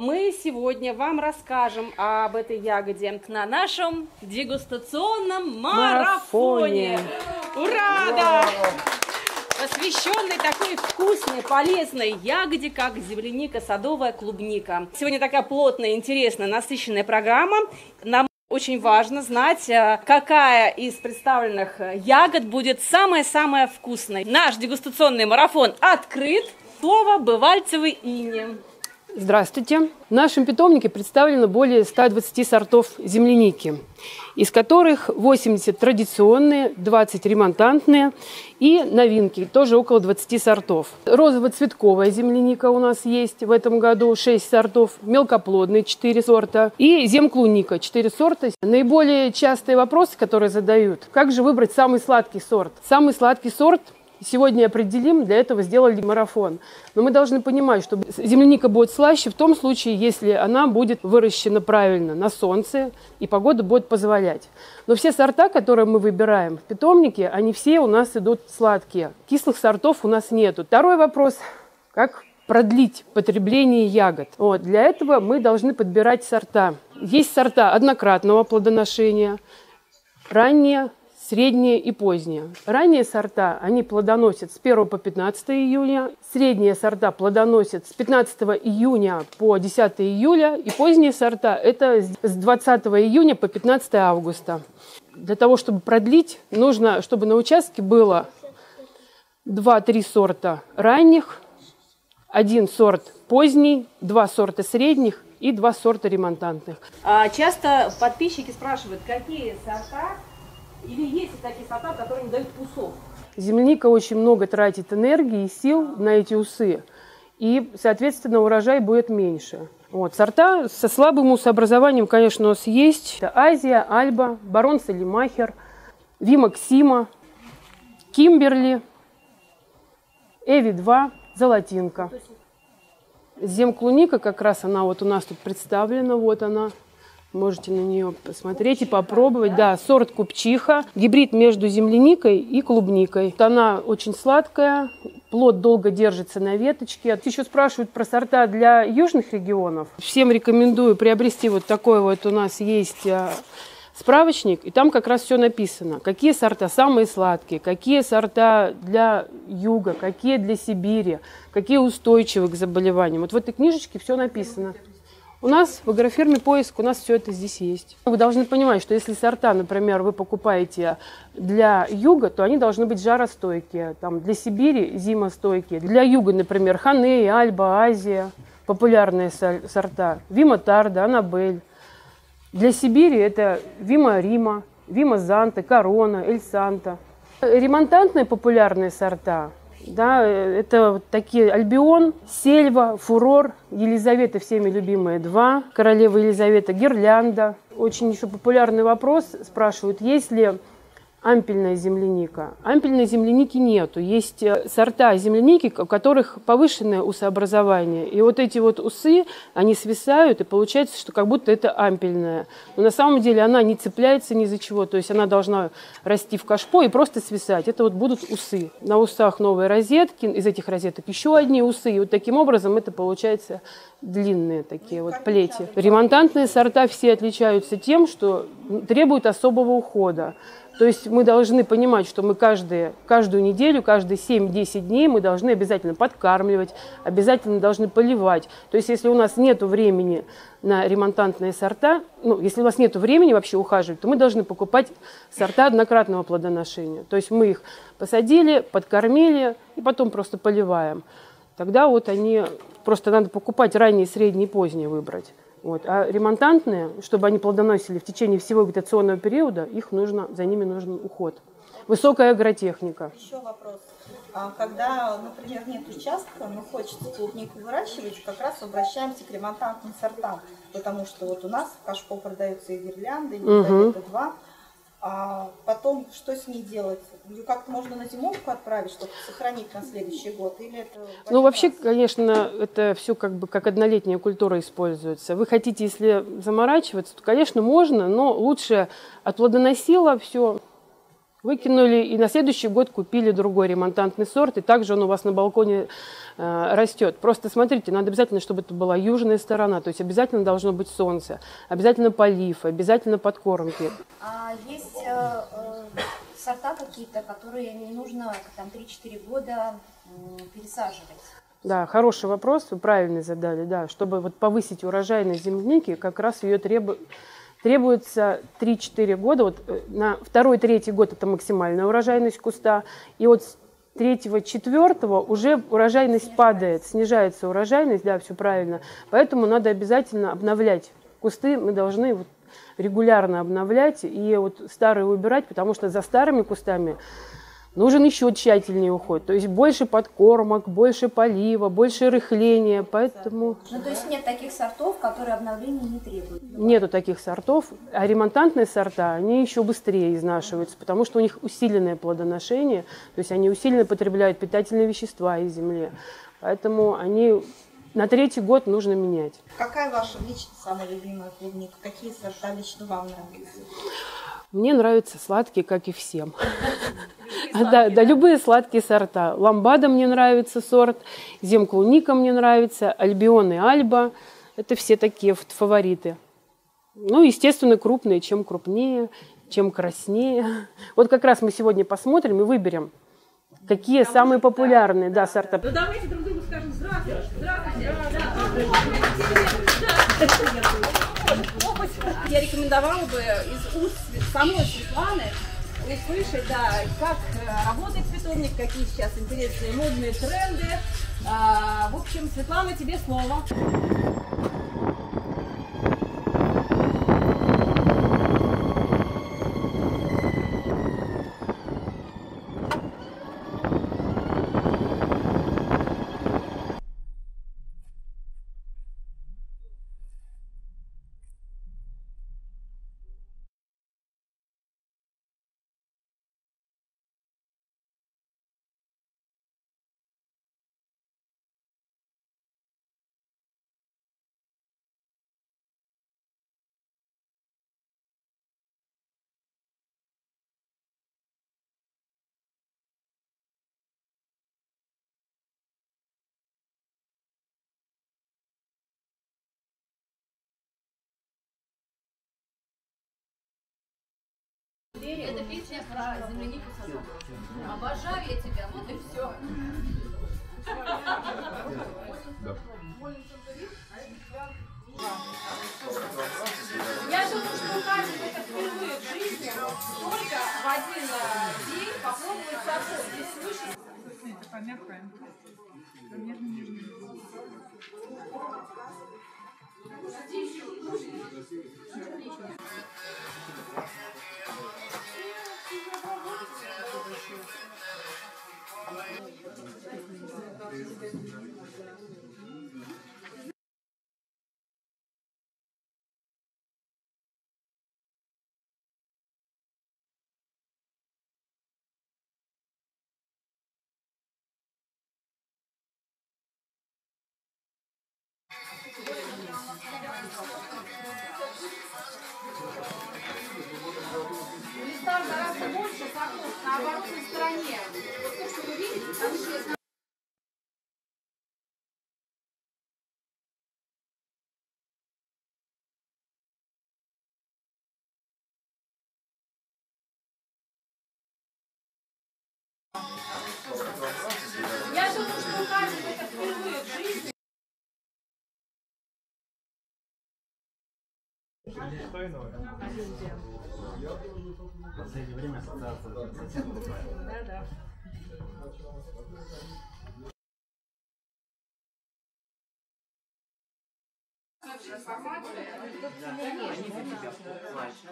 Мы сегодня вам расскажем об этой ягоде на нашем дегустационном марафоне. Марафоне. Ура! Да! посвященный такой вкусной, полезной ягоде, как земляника, садовая клубника. Сегодня такая плотная, интересная, насыщенная программа. Нам очень важно знать, э, какая из представленных ягод будет самая-самая вкусной. Наш дегустационный марафон открыт. Слово Бывальцевой Ине. Здравствуйте. В нашем питомнике представлено более 120 сортов земляники, из которых 80 традиционные, 20 ремонтантные и новинки, тоже около 20 сортов. Розово-цветковая земляника у нас есть в этом году, 6 сортов, мелкоплодные 4 сорта и земклуника 4 сорта. Наиболее частые вопросы, которые задают, как же выбрать самый сладкий сорт? Самый сладкий сорт – сегодня определим, для этого сделали марафон. Но мы должны понимать, что земляника будет слаще в том случае, если она будет выращена правильно на солнце и погода будет позволять. Но все сорта, которые мы выбираем в питомнике, они все у нас идут сладкие. Кислых сортов у нас нету. Второй вопрос, как продлить потребление ягод. Вот, для этого мы должны подбирать сорта. Есть сорта однократного плодоношения, ранние, средние и поздние. Ранние сорта, они плодоносят с 1 по 15 июня, средние сорта плодоносят с 15 июня по 10 июля, и поздние сорта это с 20 июня по 15 августа. Для того, чтобы продлить, нужно, чтобы на участке было 2-3 сорта ранних, один сорт поздний, два сорта средних и два сорта ремонтантных. А часто подписчики спрашивают, какие сорта или есть ли такие сорта, которые не дают усов? Земляника очень много тратит энергии и сил на эти усы, и, соответственно, урожай будет меньше. Вот. Сорта со слабым усообразованием, конечно, у нас есть. Это Азия, Альба, Барон Салимахер, Вимаксима, Кимберли, Эви-2, Золотинка. Земклуника как раз она вот у нас тут представлена, вот она. Можете на нее посмотреть и попробовать. Да, сорт купчиха, гибрид между земляникой и клубникой. Она очень сладкая, плод долго держится на веточке. Еще спрашивают про сорта для южных регионов. Всем рекомендую приобрести вот такой вот у нас есть а, справочник, и там как раз все написано. Какие сорта самые сладкие, какие сорта для юга, какие для Сибири, какие устойчивы к заболеваниям. Вот в этой книжечке все написано. У нас в агрофирме «Поиск» у нас все это здесь есть. Вы должны понимать, что если сорта, например, вы покупаете для юга, то они должны быть жаростойкие. Там, для Сибири зимостойкие. Для юга, например, Ханей, Альба, Азия. Популярные сорта. Вима Тарда, Анабель. Для Сибири это Вима Рима, Вима Занта, Корона, Эль Санта. Ремонтантные популярные сорта да, это вот такие Альбион, Сельва, Фурор, Елизавета всеми любимая два, королева Елизавета, Гирлянда. Очень еще популярный вопрос спрашивают, есть ли ампельная земляника. Ампельной земляники нету. Есть э, сорта земляники, у которых повышенное усообразование. И вот эти вот усы, они свисают, и получается, что как будто это ампельная. Но на самом деле она не цепляется ни за чего. То есть она должна расти в кашпо и просто свисать. Это вот будут усы. На усах новые розетки, из этих розеток еще одни усы. И вот таким образом это получается длинные такие вот плети. Ремонтантные сорта все отличаются тем, что требуют особого ухода. То есть мы должны понимать, что мы каждые, каждую неделю, каждые 7-10 дней мы должны обязательно подкармливать, обязательно должны поливать. То есть если у нас нет времени на ремонтантные сорта, ну, если у нас нет времени вообще ухаживать, то мы должны покупать сорта однократного плодоношения. То есть мы их посадили, подкормили и потом просто поливаем. Тогда вот они, просто надо покупать ранние, средние поздние выбрать. Вот. А ремонтантные, чтобы они плодоносили в течение всего вегетационного периода, их нужно, за ними нужен уход. Высокая агротехника. Еще вопрос. А когда, например, нет участка, но хочется клубнику выращивать, как раз обращаемся к ремонтантным сортам. Потому что вот у нас в Кашпо продаются и гирлянды, и угу. два. А потом что с ней делать? Ее как-то можно на зимовку отправить, чтобы сохранить на следующий год? Или это ну, вообще, конечно, это все как бы как однолетняя культура используется. Вы хотите, если заморачиваться, то, конечно, можно, но лучше отплодоносило все, Выкинули и на следующий год купили другой ремонтантный сорт, и также он у вас на балконе э, растет. Просто смотрите, надо обязательно, чтобы это была южная сторона, то есть обязательно должно быть солнце, обязательно полив, обязательно подкормки. А есть э, э, сорта какие-то, которые не нужно там 3-4 года м, пересаживать? Да, хороший вопрос, вы правильно задали, да. Чтобы вот повысить урожайность земляники, как раз ее требует требуется 3-4 года. Вот э, на второй-третий год это максимальная урожайность куста. И вот с третьего-четвертого уже урожайность падает, снижается урожайность, да, все правильно. Поэтому надо обязательно обновлять кусты. Мы должны вот регулярно обновлять и вот старые убирать, потому что за старыми кустами нужен еще тщательнее уход. То есть больше подкормок, больше полива, больше рыхления. Поэтому Ну, то есть нет таких сортов, которые обновления не требуют? нету таких сортов. А ремонтантные сорта, они еще быстрее изнашиваются, потому что у них усиленное плодоношение. То есть они усиленно потребляют питательные вещества из земли. Поэтому они на третий год нужно менять. Какая ваша лично самая любимая клубника? Какие сорта лично вам нравятся? Мне нравятся сладкие, как и всем. Да, да, любые сладкие сорта. Ламбада мне нравится сорт, земклуника мне нравится, альбион и альба. Это все такие фавориты. Ну, естественно, крупные. Чем крупнее, чем краснее. Вот как раз мы сегодня посмотрим и выберем, какие самые популярные да, сорта. Ну давайте друг другу скажем здравствуйте. Здравствуйте. Я рекомендовала бы из уст самой Светланы услышать, да, как э, работает питомник, какие сейчас интересные модные тренды. А, В общем, Светлана, тебе слово. Это песня про землянику садовую. Обожаю я тебя, вот и все. Я думаю, что у каждого это впервые в жизни только в один э, день попробовать сорт. Здесь свыше листа гораздо больше сортов на оборотной стороне. Вот то, что вы видите, там еще Я думаю, что Последнее время ассоциация совсем другая. Да, да. Информация. Да, конечно,